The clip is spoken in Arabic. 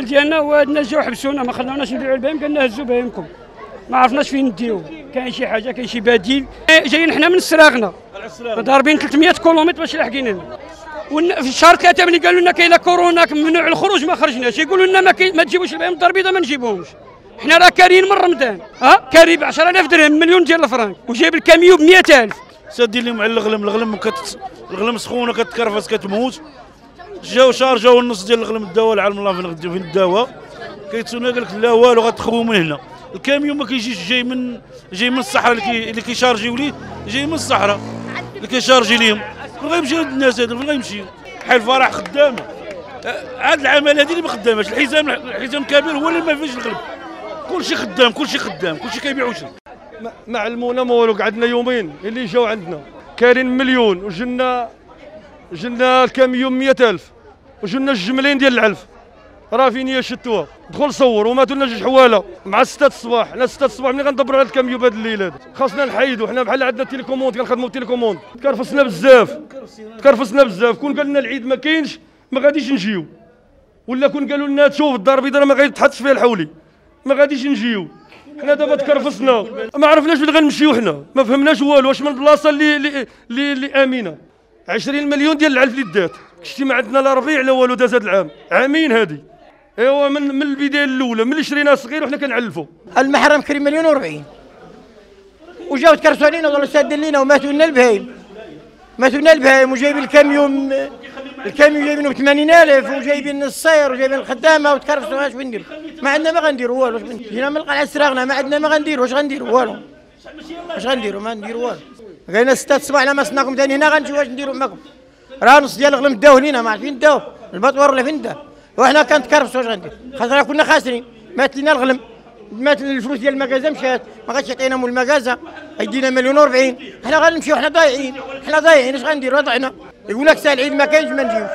الناس جاو حبسونا ما خلوناش نبيعوا البهيم قلنا هزوا بهيمكم ما عرفناش فين نديو كاين شي حاجة كاين شي بديل. جايين حنا من السراغنه ضاربين 300 كيلومتر باش لاحقين لنا ون- في شهر ثلاثة ملي قالوا لنا كاينة كورونا ممنوع الخروج ما خرجناش. يقولوا لنا ما. ما تجيبوش البهيم الدار البيضاء ما نجيبوهمش. حنا راه كاريين من رمضان. ها؟ كاري ب 10000 درهم مليون ديال الفرنك. وجايب الكاميون ب 100000 سادين لهم على الغلم الغلم كت... الغلم سخونه كتكرفس كتموت. جاو شهر جاو النص ديال الغلم الدواء العالم الله فين فين الدواء. كيتسونا قال لك لا والو غتخووا من هنا. الكاميون ما كيجيش جاي من جاي من الصحراء اللي, كي... اللي كيشارجيو ليه جاي من الصحراء. اللي كيشارجي ليهم. فين غيمشيو هاد الناس هادو؟ فين غيمشيو؟ بحال الفرح خدامة. هاد العمل هادي اللي ما خداماش. الحزام الحزام الكبير هو اللي ما فيش الغلب كلشي خدام كلشي خدام كلشي كيبيع ويشري ما علمونا ما والو قعدنا يومين اللي جاو عندنا. كاين مليون وجنا جنا الكاميون 100000 وجنا الجملين ديال العلف. راه فين هي شتوها؟ دخل صور وماتوا لنا جوج حواله مع 6 الصباح حنا 6 الصباح ملي غندبروا هذا الكاميون بهذا الليل هذا خاصنا نحيدوا حنا بحال عندنا télécommande كنخدموا télécommande. تكرفسنا بزاف. تكرفسنا بزاف. كون قال لنا العيد ما كاينش ما غاديش نجيو. ولا كون قالوا لنا تشوف الدار البيضاء ما غيتحطش فيها الحولي. ما غاديش نجيو. حنا دابا تكرفسنا. ما عرفناش فين غنمشيو حنا. ما فهمناش والو. واش من اللي اللي, اللي امنه 20 مليون ديال العلف اللي دات شتي ما عندنا لا ربيع لا والو داز هذا العام. عامين هادي. ايوا من من البداية الأولى ملي شرينا صغير وحنا كنعلفوا المحرم كريم مليون و40 وجاو تكرسوا علينا وظلوا سادين لينا وماتوا لنا البهايم. ماتوا لنا البهايم وجايبين الكاميون الكاميون جايبينه ب 80000 وجايبين السير وجايبين الخدامة وتكرفسوا اش بندير ما عندنا ما غنديروا والو جينا من القلعه سراغنا ما عندنا ما غنديروا واش غنديروا والو؟ واش غنديروا ما نديروا والو. قالنا ستة الصباح لا مسناكم ثاني هنا غنمشيو واش نديروا معكم؟ راه نص ديال الغلم داو لينا ما عارفين داو؟ البطور ولا فين دا وحنا كنتكرفسوا واش غندير؟ خاطر كنا خاسرين. مات لنا الغلم مات الفلوس ديال المكازا مشات. ما غاديش يعطينا مول المكازا يدينا مليون و40 حنا غنمشيو حنا ضايعين. حنا ضايعين. اش غنديروا ضعنا. يقول لك سال العيد ما كاينش ما نجيوش.